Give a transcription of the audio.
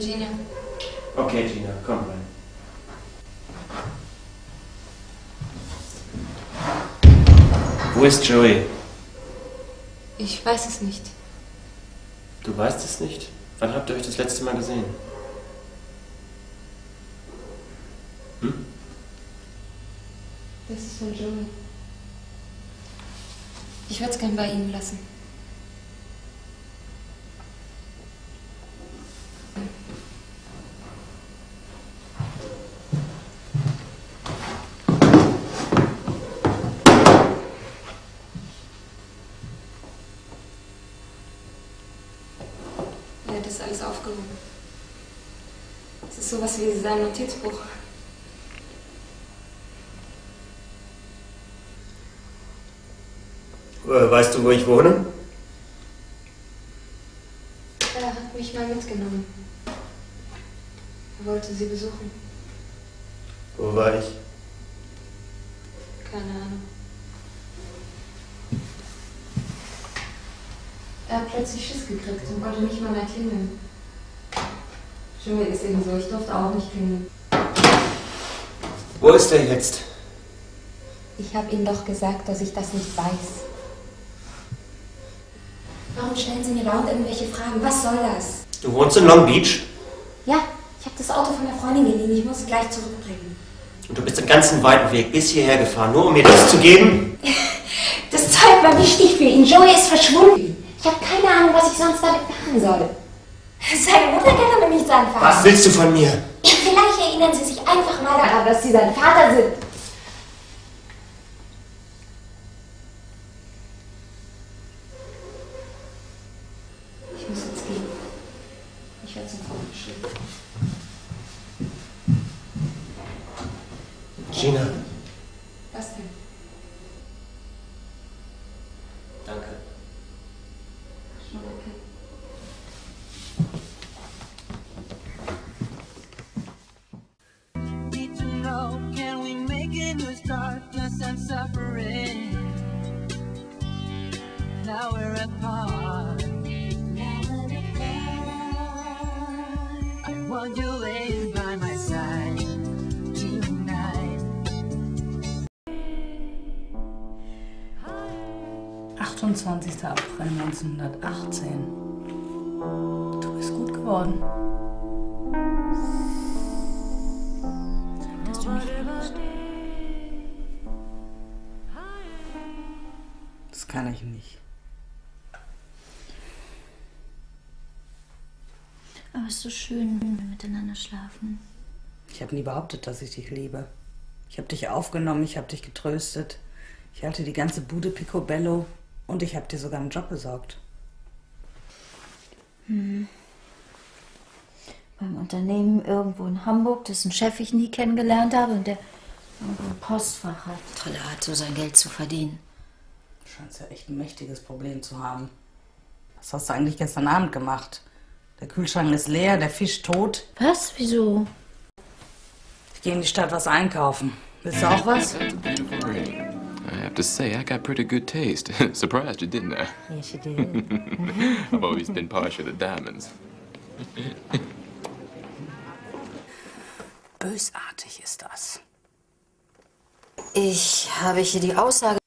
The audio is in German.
Gina. Okay, Gina, komm rein. Wo ist Joey? Ich weiß es nicht. Du weißt es nicht? Wann habt ihr euch das letzte Mal gesehen? Hm? Das ist von Joey. Ich würde es gern bei Ihnen lassen. Er hat das alles aufgehoben. Es ist sowas wie sein Notizbuch. Äh, Weißt du, wo ich wohne? Er hat mich mal mitgenommen. Er wollte sie besuchen. Wo war ich? Keine Ahnung. Er hat plötzlich Schiss gekriegt und konnte nicht mal mehr klingeln. Joey ist eben so, ich durfte auch nicht klingeln. Wo ist er jetzt? Ich habe Ihnen doch gesagt, dass ich das nicht weiß. Warum stellen Sie mir dauernd irgendwelche Fragen? Was soll das? Du wohnst in Long Beach Ja, ich habe das Auto von der Freundin geliehen. Ich muss es gleich zurückbringen. und du bist den ganzen weiten Weg bis hierher gefahren, nur um mir das zu geben? Das Zeug war wichtig für ihn. Joey ist verschwunden. Ich habe keine Ahnung, was ich sonst damit machen soll. Seine Mutter kann damit nichts anfangen. Was willst du von mir? Vielleicht erinnern Sie sich einfach mal daran, dass Sie sein Vater sind. Ich muss jetzt gehen. Ich werde zum Vorgeschrieben. Gina. Was denn? Danke. Now we're apart I want you laying by my side tonight 28. April 1918. Du bist gut geworden. Dass du mich liebst. Das kann ich nicht. Es ist so schön, wenn wir miteinander schlafen. Ich habe nie behauptet, dass ich dich liebe. Ich habe dich aufgenommen, ich habe dich getröstet. Ich halte die ganze Bude picobello und ich habe dir sogar einen Job besorgt. Beim Unternehmen irgendwo in Hamburg, dessen Chef ich nie kennengelernt habe und der irgendwo ein Postfach hat. Tolle Art, so sein Geld zu verdienen. Du scheinst ja echt ein mächtiges Problem zu haben. Was hast du eigentlich gestern Abend gemacht? Der Kühlschrank ist leer, der Fisch tot. Was? Wieso? Ich gehe in die Stadt was einkaufen. Willst du auch was? I have to say, I got pretty good taste. Surprised you, didn't I? Yes, you did. I've always been partial to diamonds. Bösartig ist das. Ich habe hier die Aussage